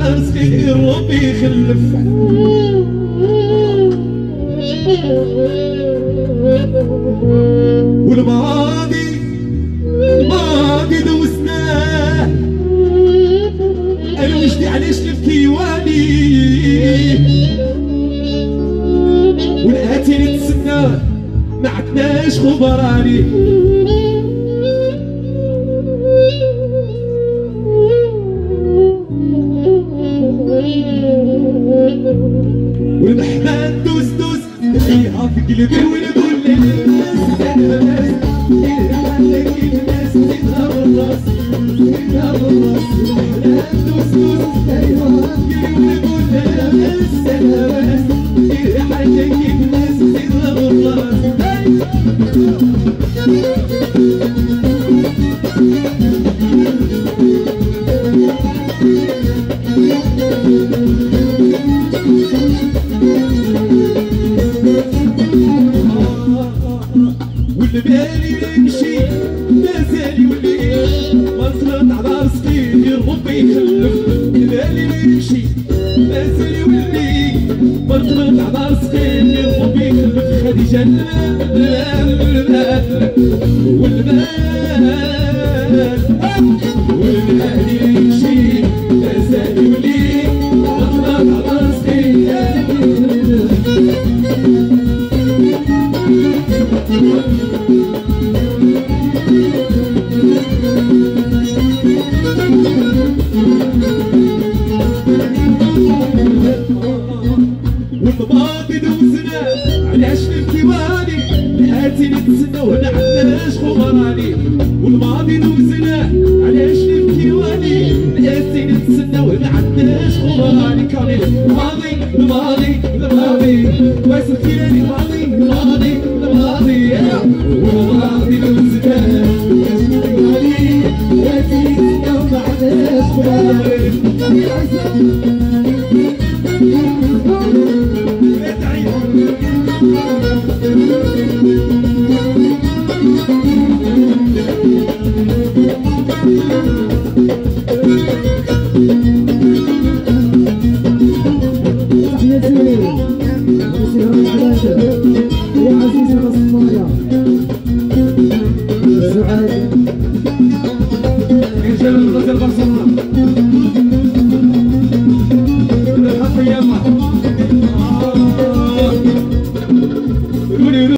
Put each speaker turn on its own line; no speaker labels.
على ربي يخلف والماضي الماضي دوزناه أنا وجدي علاش نبكي والي والاتي نتسنى ما عدناش خبر عليه والمحمد دوز دوز فيها في قلبي ونقول للناس الناس الناس الناس تظهر الراس تظهر الراس والمحمد دوز دوز فيها في قلبي ونقول للناس الناس حاجة كيف الناس تظهر الراس والبالي يمشي. مازال يولي ما طلعت على رزقي ربي يخلف خديجة. المال والمال. والبالي يمشي. مازال يولي ما طلعت على رزقي والماضي الاتي نتسنى ولا عندناش خبر عليه والماضي دوزنا علاش نبكي والي الاتي نتسنى ولا عندناش خبر عليه كامل الماضي الماضي الماضي. واسم كياني الماضي الماضي الماضي. والماضي دوزنا علاش نبكي